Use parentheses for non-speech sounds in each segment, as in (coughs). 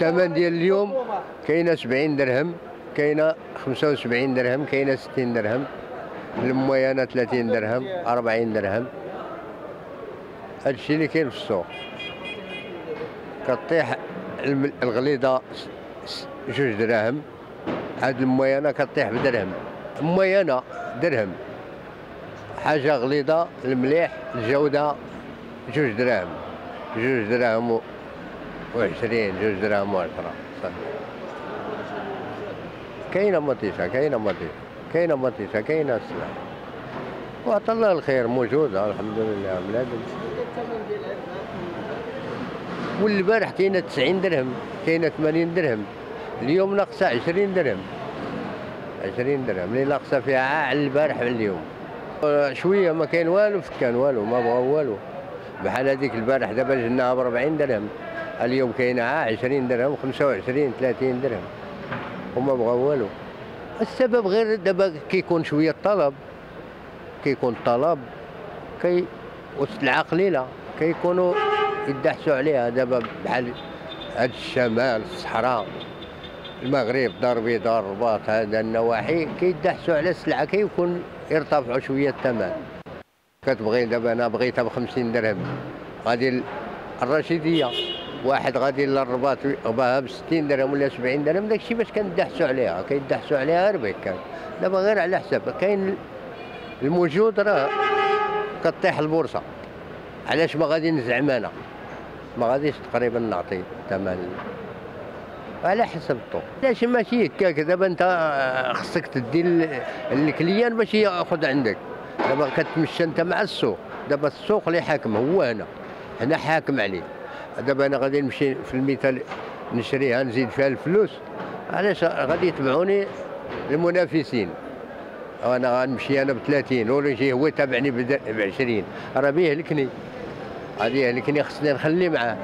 الثمن ديال اليوم كاينة 70 درهم كاينة 75 درهم كاينة 60 درهم المويانة 30 درهم 40 درهم. هادشي اللي كاين في السوق. كطيح الغليظة جوج دراهم هاد المويانة كطيح بدرهم. المويانه درهم. حاجة غليظة المليح الجودة جوج دراهم. جوج دراهم وعشرين جوج دراهم وعشرة صافي. كاينة مطيشة كاينة مطيشة كاينة مطيشة كاينة السلعه وعطى الله الخير موجوده الحمد لله بلادنا والبارح كاينة 90 درهم كاينة 80 درهم اليوم ناقصة 20 درهم. 20 درهم اللي ناقصة فيها على البارح اليوم شوية ما كاين والو فكان والو ما بغاو والو. بحال هذيك البارح دابا جبناها ب 40 درهم. اليوم كاينة عا 20 درهم 25 30 درهم. وما بغاو والو. السبب غير دابا كيكون شوية الطلب. كيكون الطلب كي والسلعه قليلة. كيكونوا يدحسوا عليها دابا بحال هاد الشمال الصحراء المغرب دار بيضاء الرباط هذا النواحي. كيدحسوا على السلعة كيكون يرتفعوا شوية الثمن. كتبغي دابا أنا بغيتها ب 50 درهم. غادي ال- الرشيدية. واحد غادي للرباط باها ب 60 درهم ولا 70 درهم داكشي باش كندحسوا عليها. كيدحسوا عليها ربك كان. دابا غير على حساب. كاين الموجود راه كطيح البورصة. علاش ما غادي نزعم أنا؟ ما غاديش تقريبا نعطي ثمن على حسب الطوق. علاش ماشي هكاك؟ دابا أنت خصك تدي ال- الكليان باش يأخذ عندك. دابا كتمشى أنت مع السوق. دابا السوق اللي حاكم هو هنا. هنا حاكم عليه. دابا أنا غادي نمشي في المثال نشريها نزيد فيها الفلوس. علاش غادي يتبعوني المنافسين؟ أنا غنمشي أنا ب 30 ولا يجي هو يتابعني ب 20 راه بيهلكني غادي يهلكني خصني نخلي معاه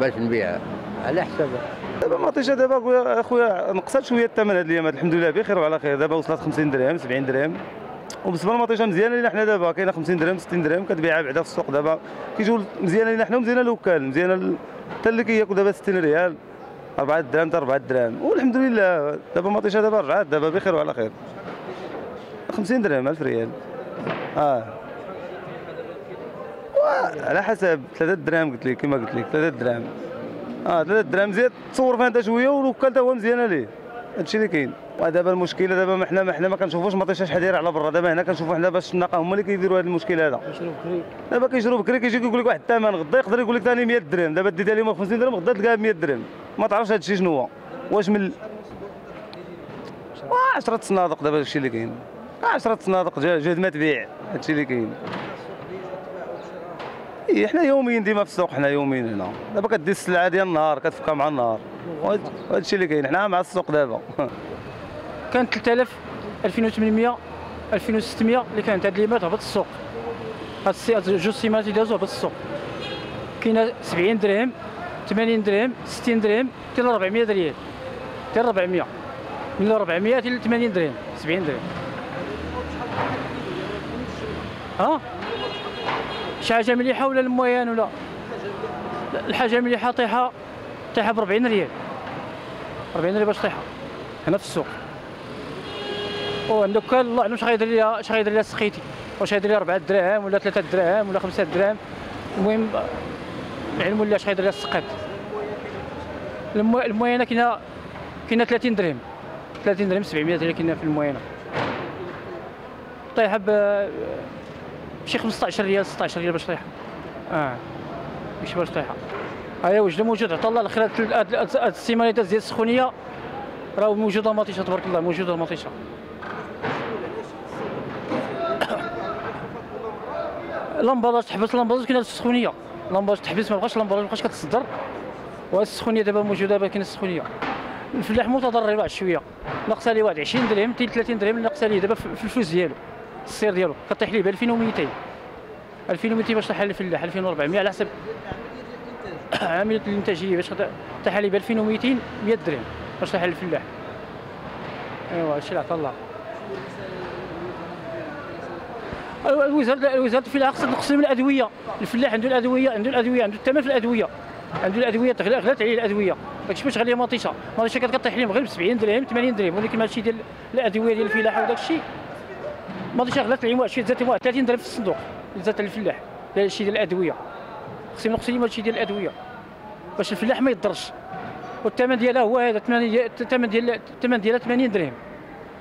باش نبيعها على حسابه دابا مطيشه دابا خويا أخويا نقصت شوية الثمن هاد الايامات الحمد لله بخير وعلى خير. دابا وصلت 50 درهم 70 درهم. وبالنسبة للمطيشة مزيانة لينا حنا دابا. كاينة 50 درهم 60 درهم كتبيعها بعدا في السوق دابا. كيجيو مزيانة لينا حنا ومزيانة للوكال. مزيانة حتى اللي كياكل دابا 60 ريال 4 دراهم حتى 4 دراهم والحمد لله دابا المطيشة دابا رجعت دابا بخير وعلى خير. 50 درهم 1000 ريال. آه. على حسب 3 دراهم قلت لك كما قلت لك 3 دراهم آه 3 دراهم زيد تصور فيها انت شوية والوكال تا هو مزيانة ليه. هادشي اللي كاين. ودابا المشكلة دابا ما حنا ما حنا ما كنشوفوش مطيشه شحال دايره على برا. دابا هنا كنشوفوا حنا باش الناقه هما اللي كيديروا هذا. المشكل هذا دابا كيشرو بكري كيجي كيقول لك واحد الثمن غدا يقدر يقول لك ثاني 100 درهم. دابا ديتها اليوم 50 درهم غدا تلقاها ب 100 درهم. ما تعرفش هادشي شنو هو. واش من 10 صنادق دابا هادشي اللي كاين. 10 صنادق جا- جهد ما تبيع هادشي اللي كاين. اي حنا يوميا ديما في السوق حنا يوميا هنا. دابا كدي السلعة ديال النهار كتفكها مع النهار. وهاد- وهاد الشيء اللي كاين. حنا مع السوق دابا. (laughs) كان 3000 2800 2600 اللي كانت هاد اليومات هبط السوق. هاد السي- هاد جوج سيمانات اللي دازو هبط السوق. كاينة 70 درهم 80 درهم 60 درهم حتى ل 400 ريال حتى ل 400 من 400 حتى ل 80 درهم 70 درهم. ها؟ شي حاجة مليحة ولا المويان ولا؟ لا، الحاجة مليحة طيحة طيحة ب 40 ريال. 40 ريال باش طيحة. هنا في السوق. وعندك الله اعلم اش غيدير ليها اش غيدير ليها سقيتي واش غيدير ليها 4 دراهم ولا 3 دراهم ولا 5 دراهم؟ المهم العلم ولا اش غيدير ليها السقيط المو- الموينة كاينة كاينة 30 درهم. 30 درهم 700 درهم كاينة في الموينة. طايحة ب شي 15 ريال 16 ريال باش طايحة. آه. ماشي باش طايحة. هيا وجده موجود. عطا الله الخير هاد- السيمانة ديال السخونيه راه موجودة مطيشة تبارك الله موجودة مطيشة. لامبالاج تحبس لامبالاج كاينة السخونية. لامبالاج تحبس ما بقاش لامبالاج ما بقاش كتصدر. وهاد السخونية دابا موجودة دابا السخونية. الفلاح متضرر واحد شوية. ناقصة ليه واحد 20 درهم حتى 30 درهم ناقصة ليه دابا في الفلوس ديالو السير ديالو. كطيح ليه ب 2200 2200 باش طيح الفلاح 2400 على حسب. عامله الإنتاجية باش طيح ليه (coughs) ب 2200 100 درهم باش طيح الفلاح أيوا هادشي اللي عطا الله. الوزاره وزاره الفلاحه خصها تقسم الأدوية. الفلاح عنده الادويه عنده الادويه عنده الثمن في الأدوية. عنده الأدوية تغلى غلات عليه الأدوية. داكشي باش غاليه مطيشة. مطيشه كتطيح لهم غير ب 70 درهم 80 درهم. ولكن هادشي ديال الأدوية ديال الفلاحه وداكشي مطيشه غلات العين واحد شي زادت واحد 30 درهم في الصندوق. زادت الفلاح. هادشي ديال الأدوية. نقصي لهم هادشي ديال الأدوية. باش الفلاح ما يضرش. والثمن ديالها هو هذا الثمن ديال الثمن ديالها 80 درهم.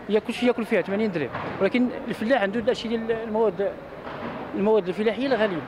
ياكل شي ياكل فيها 80 درهم ولكن الفلاح عنده داكشي ديال المواد المواد الفلاحية الغالية.